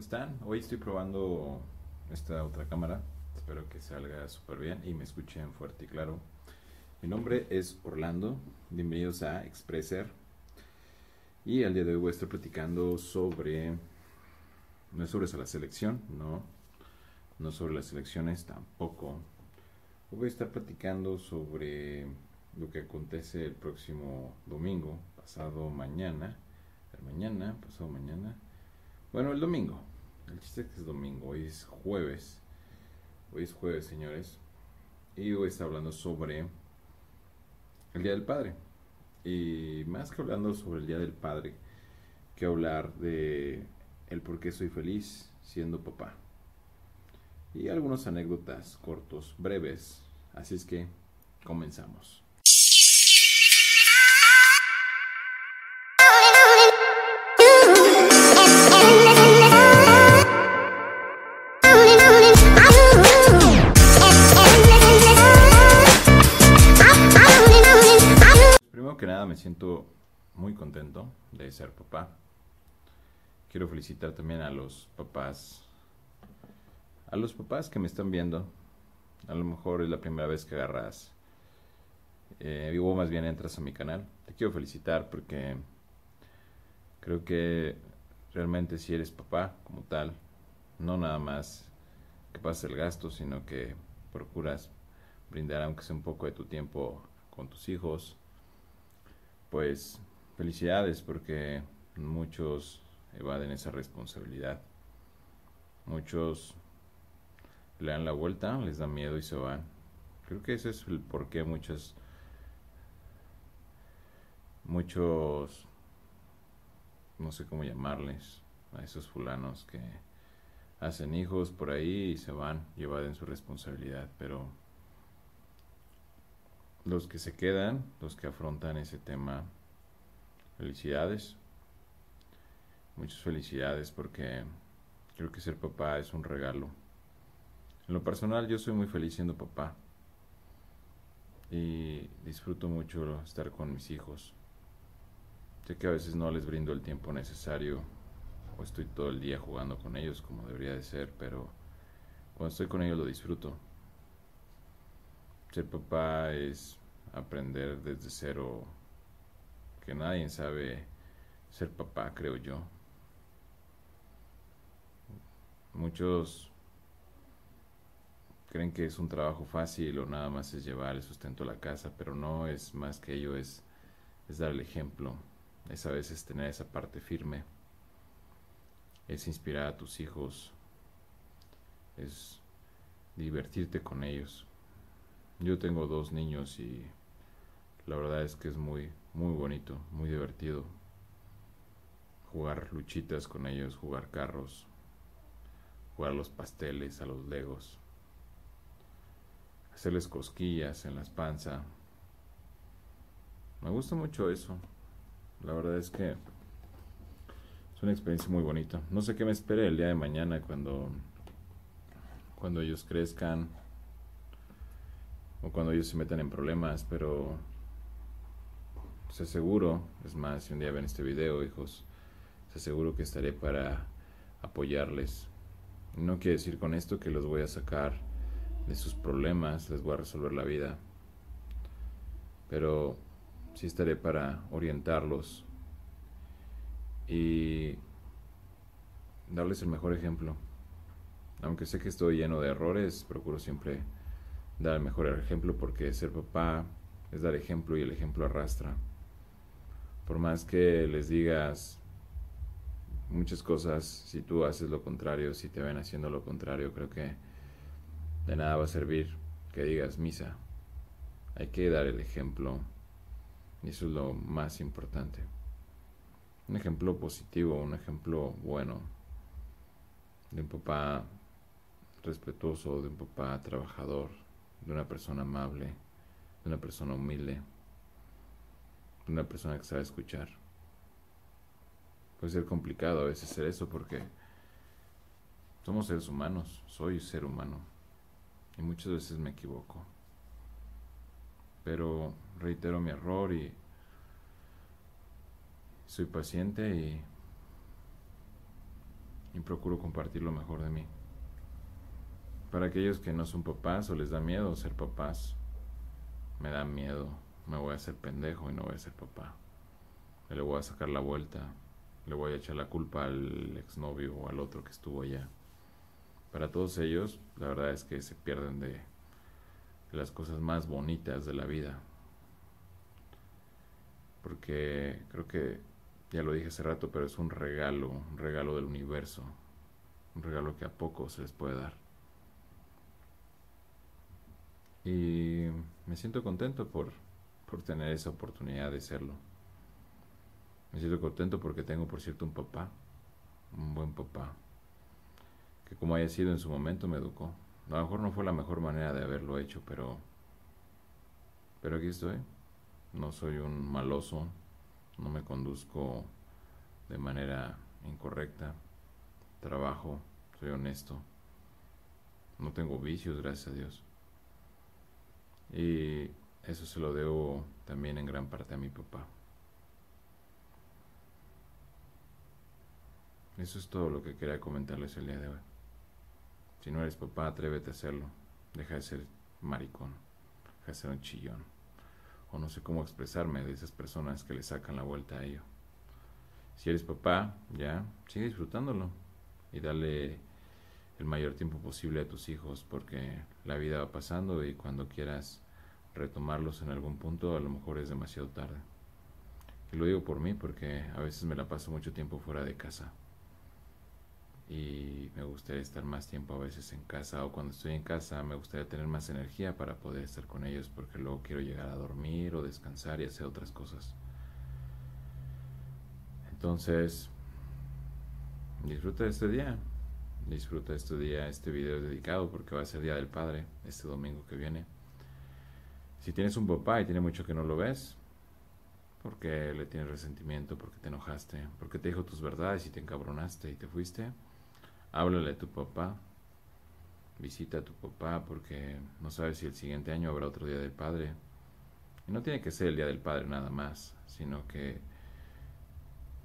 están? Hoy estoy probando esta otra cámara. Espero que salga súper bien y me escuchen fuerte y claro. Mi nombre es Orlando. Bienvenidos a Expresser. Y al día de hoy voy a estar platicando sobre. No es sobre la selección, no. No sobre las elecciones tampoco. Voy a estar platicando sobre lo que acontece el próximo domingo, pasado mañana. Mañana, pasado mañana. Bueno, el domingo. El chiste es que es domingo, hoy es jueves. Hoy es jueves, señores. Y hoy está hablando sobre el Día del Padre. Y más que hablando sobre el Día del Padre, que hablar de el por qué soy feliz siendo papá. Y algunas anécdotas cortos, breves. Así es que comenzamos. Que nada me siento muy contento de ser papá. Quiero felicitar también a los papás, a los papás que me están viendo. A lo mejor es la primera vez que agarras, eh, o más bien entras a mi canal. Te quiero felicitar porque creo que realmente si eres papá como tal, no nada más que pases el gasto, sino que procuras brindar aunque sea un poco de tu tiempo con tus hijos, pues felicidades porque muchos evaden esa responsabilidad. Muchos le dan la vuelta, les da miedo y se van. Creo que ese es el porqué muchos muchos no sé cómo llamarles a esos fulanos que hacen hijos por ahí y se van y evaden su responsabilidad, pero los que se quedan, los que afrontan ese tema, felicidades. Muchas felicidades porque creo que ser papá es un regalo. En lo personal yo soy muy feliz siendo papá y disfruto mucho estar con mis hijos. Sé que a veces no les brindo el tiempo necesario o estoy todo el día jugando con ellos como debería de ser, pero cuando estoy con ellos lo disfruto. Ser papá es aprender desde cero que nadie sabe ser papá, creo yo. Muchos creen que es un trabajo fácil o nada más es llevar el sustento a la casa, pero no es más que ello, es, es dar el ejemplo, es a veces tener esa parte firme, es inspirar a tus hijos, es divertirte con ellos. Yo tengo dos niños y la verdad es que es muy, muy bonito, muy divertido. Jugar luchitas con ellos, jugar carros, jugar los pasteles, a los legos, hacerles cosquillas en la panza. Me gusta mucho eso. La verdad es que es una experiencia muy bonita. No sé qué me espere el día de mañana cuando, cuando ellos crezcan cuando ellos se metan en problemas, pero se aseguro, es más, si un día ven este video, hijos, se aseguro que estaré para apoyarles. No quiere decir con esto que los voy a sacar de sus problemas, les voy a resolver la vida, pero sí estaré para orientarlos y darles el mejor ejemplo. Aunque sé que estoy lleno de errores, procuro siempre dar el mejor ejemplo porque ser papá es dar ejemplo y el ejemplo arrastra. Por más que les digas muchas cosas, si tú haces lo contrario, si te ven haciendo lo contrario, creo que de nada va a servir que digas misa. Hay que dar el ejemplo y eso es lo más importante. Un ejemplo positivo, un ejemplo bueno de un papá respetuoso, de un papá trabajador, de una persona amable, de una persona humilde, de una persona que sabe escuchar. Puede ser complicado a veces ser eso porque somos seres humanos, soy ser humano y muchas veces me equivoco. Pero reitero mi error y soy paciente y y procuro compartir lo mejor de mí. Para aquellos que no son papás o les da miedo ser papás, me da miedo, me voy a hacer pendejo y no voy a ser papá. Le voy a sacar la vuelta, le voy a echar la culpa al exnovio o al otro que estuvo allá. Para todos ellos, la verdad es que se pierden de, las cosas más bonitas de la vida. Porque creo que, ya lo dije hace rato, pero es un regalo, un regalo del universo, un regalo que a poco se les puede dar. Y me siento contento por, por tener esa oportunidad de serlo. Me siento contento porque tengo, por cierto, un papá, un buen papá, que como haya sido en su momento me educó. A lo mejor no fue la mejor manera de haberlo hecho, pero, pero aquí estoy. No soy un maloso, no me conduzco de manera incorrecta, trabajo, soy honesto, no tengo vicios, gracias a Dios. Y eso se lo debo también en gran parte a mi papá. Eso es todo lo que quería comentarles el día de hoy. Si no eres papá, atrévete a hacerlo. Deja de ser maricón. Deja de ser un chillón. O no sé cómo expresarme de esas personas que le sacan la vuelta a ello. Si eres papá, ya, sigue disfrutándolo. Y dale el mayor tiempo posible a tus hijos porque la vida va pasando y cuando quieras retomarlos en algún punto a lo mejor es demasiado tarde. Y lo digo por mí porque a veces me la paso mucho tiempo fuera de casa y me gustaría estar más tiempo a veces en casa o cuando estoy en casa me gustaría tener más energía para poder estar con ellos porque luego quiero llegar a dormir o descansar y hacer otras cosas. Entonces, disfruta de este día. Disfruta este día. Este video dedicado porque va a ser Día del Padre este domingo que viene. Si tienes un papá y tiene mucho que no lo ves, porque le tienes resentimiento, porque te enojaste, porque te dijo tus verdades y te encabronaste y te fuiste, háblale a tu papá, visita a tu papá porque no sabes si el siguiente año habrá otro Día del Padre. Y no tiene que ser el Día del Padre nada más, sino que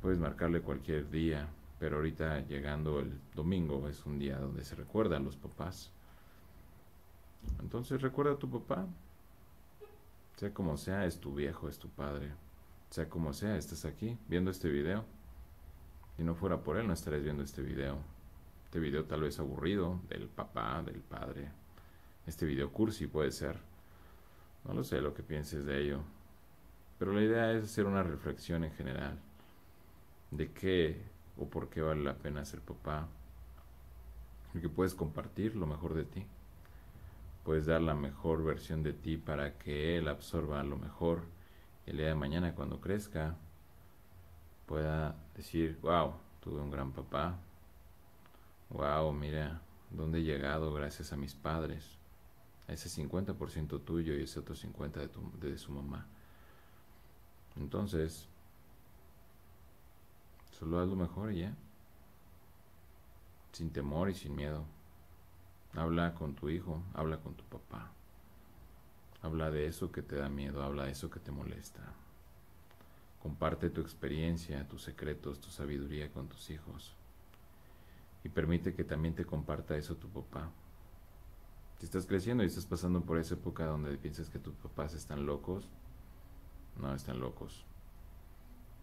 puedes marcarle cualquier día, pero ahorita llegando el domingo es un día donde se recuerda a los papás. Entonces recuerda a tu papá, sea como sea, es tu viejo, es tu padre, sea como sea, estás aquí viendo este video. Si no fuera por él, no estarías viendo este video este video tal vez aburrido del papá, del padre. Este video cursi puede ser. No lo sé lo que pienses de ello. Pero la idea es hacer una reflexión en general de qué o por qué vale la pena ser papá. Y que puedes compartir lo mejor de ti. Puedes dar la mejor versión de ti para que él absorba lo mejor. el día de mañana cuando crezca pueda decir, wow, tuve un gran papá, Wow, mira, ¿dónde he llegado gracias a mis padres? Ese 50% tuyo y ese otro 50% de, tu, de su mamá. Entonces, solo haz lo mejor y ya. Sin temor y sin miedo. Habla con tu hijo, habla con tu papá. Habla de eso que te da miedo, habla de eso que te molesta. Comparte tu experiencia, tus secretos, tu sabiduría con tus hijos y permite que también te comparta eso tu papá. Si estás creciendo y estás pasando por esa época donde piensas que tus papás están locos, no están locos.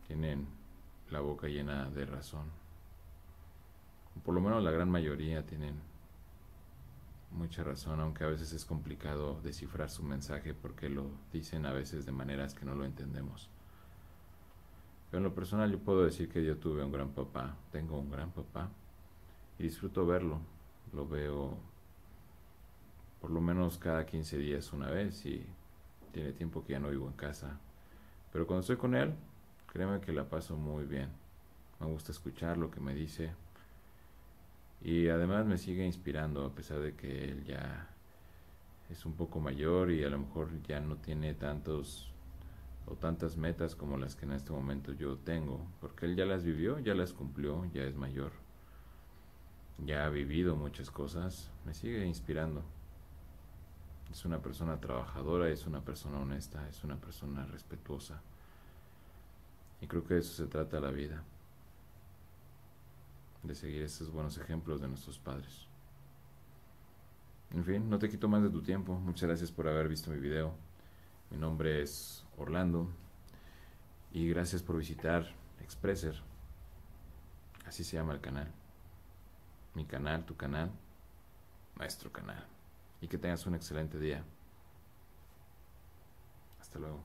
Tienen la boca llena de razón. Por lo menos la gran mayoría tienen mucha razón, aunque a veces es complicado descifrar su mensaje porque lo dicen a veces de maneras que no lo entendemos. Pero en lo personal yo puedo decir que yo tuve un gran papá, tengo un gran papá y disfruto verlo. Lo veo por lo menos cada 15 días una vez y tiene tiempo que ya no vivo en casa. Pero cuando estoy con él, créeme que la paso muy bien. Me gusta escuchar lo que me dice y además me sigue inspirando a pesar de que él ya es un poco mayor y a lo mejor ya no tiene tantos o tantas metas como las que en este momento yo tengo, porque él ya las vivió, ya las cumplió, ya es mayor ya ha vivido muchas cosas, me sigue inspirando. Es una persona trabajadora, es una persona honesta, es una persona respetuosa. Y creo que de eso se trata la vida. de seguir esos buenos ejemplos de nuestros padres. En fin, no te quito más de tu tiempo. Muchas gracias por haber visto mi video. Mi nombre es Orlando y gracias por visitar Expresser. Así se llama el canal. Mi canal, tu canal, nuestro canal. Y que tengas un excelente día. Hasta luego.